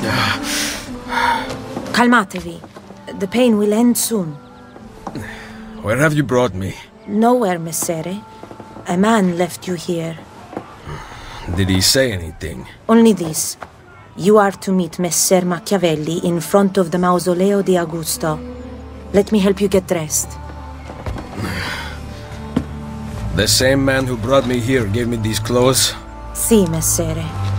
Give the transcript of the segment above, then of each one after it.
Calmatevi. The pain will end soon. Where have you brought me? Nowhere, Messere. A man left you here. Did he say anything? Only this. You are to meet Messer Machiavelli in front of the Mausoleo di Augusto. Let me help you get dressed. The same man who brought me here gave me these clothes? Si, Messere.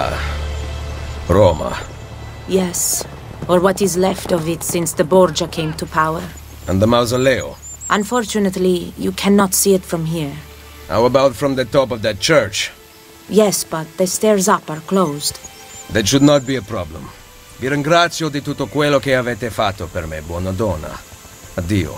Uh, Roma. Yes. Or what is left of it since the Borgia came to power. And the mausoleo? Unfortunately, you cannot see it from here. How about from the top of that church? Yes, but the stairs up are closed. That should not be a problem. Vi ringrazio di tutto quello che avete fatto per me, buona donna. Addio.